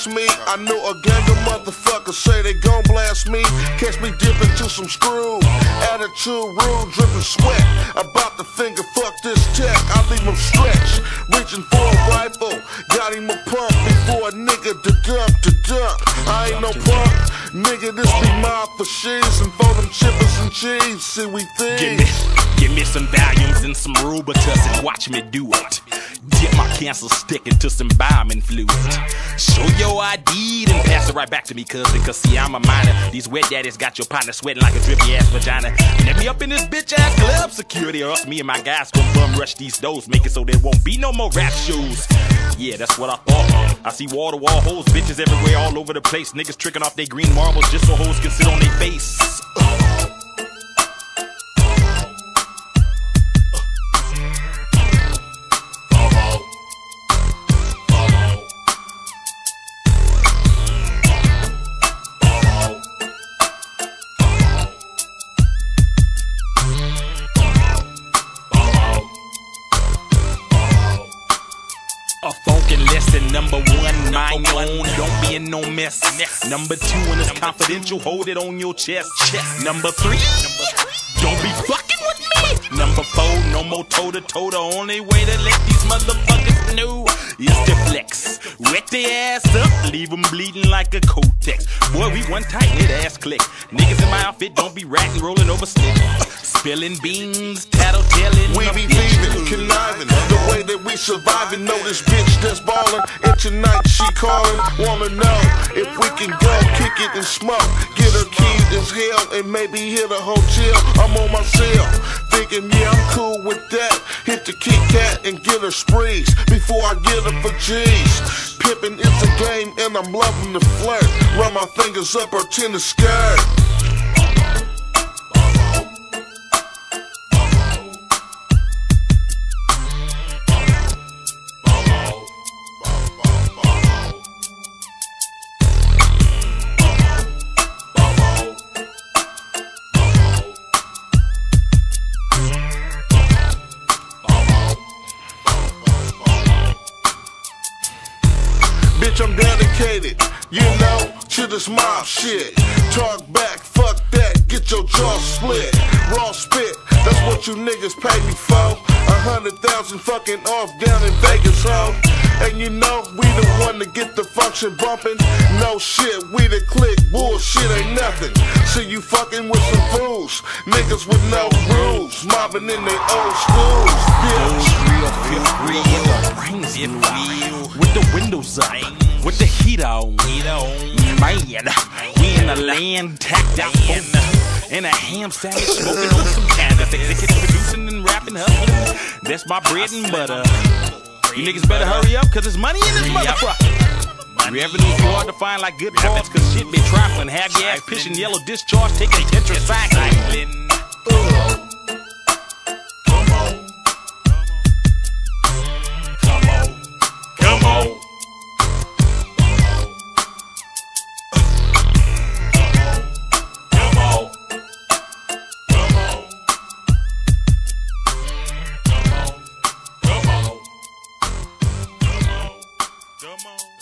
blast me. I know a gang of motherfuckers say they gon' blast me. Catch me dipping to some screws. Attitude rude, dripping sweat. About to finger fuck this tech. I leave him stretched. Reaching for a rifle. Got him a pump before a nigga to dump to dump. I ain't no punk. Nigga, this be my for she's and for them chippers and cheese. See, we Give me, give me some volumes and some Rubitus and watch me do it. Dip my cancer stick into some bombing fluid. Show your ID, then pass it right back to me, cousin. Cause see, I'm a minor. These wet daddies got your partner sweating like a drippy ass vagina. Let me up in this bitch ass club security, or else me and my guys gon' bum rush these doors, make it so there won't be no more rap shoes. Yeah, that's what I thought. I see wall to wall hoes, bitches everywhere, all over the place. Niggas tricking off their green marbles just so hoes can sit on their face. A funkin' lesson number one, your own, don't be in no mess. Number two, when it's confidential, hold it on your chest. Number three, don't be fucking with me. Number four, no more toe to toe. The only way to let these motherfuckers know is to flex. Wet their ass up, leave them bleeding like a Kotex. Boy, we one tight, knit ass click. Niggas in my outfit don't be ratting, rolling over stick. Spilling beans, tattle telling. We be thieving, conniving. The way that we surviving. Know this bitch that's ballin'. And tonight she callin'. Wanna know if we can go kick it and smoke. Get her keys as hell and maybe hit a hotel. I'm on my cell. Thinking, yeah, I'm cool with that. Hit the Kit Kat and get her sprees before I get her for G's. Pimpin' is a game and I'm loving the flirt. Run my fingers up her tennis skirt. Bitch, you know, to this mob shit. Talk back, fuck that, get your jaw split. Raw spit, that's what you niggas pay me for. A hundred thousand fucking off down in Vegas, ho. And you know, we the one to get the function bumping. No shit, we the click, bullshit ain't nothing. See you fucking with some fools, niggas with no rules, mobbing in their old schools. Bitch. Fifth real, wheel, with the windows up, with the heat on. Man, we in a land tacked out in a ham sandwich, smoking on some canvas, executive producing and rapping, up. That's my bread and butter. You niggas better hurry up, cause there's money in this motherfucker. Revenue too hard to find like good parts, cause shit be trifling. Have your ass pitching yellow discharge, taking tetracycline. Come on.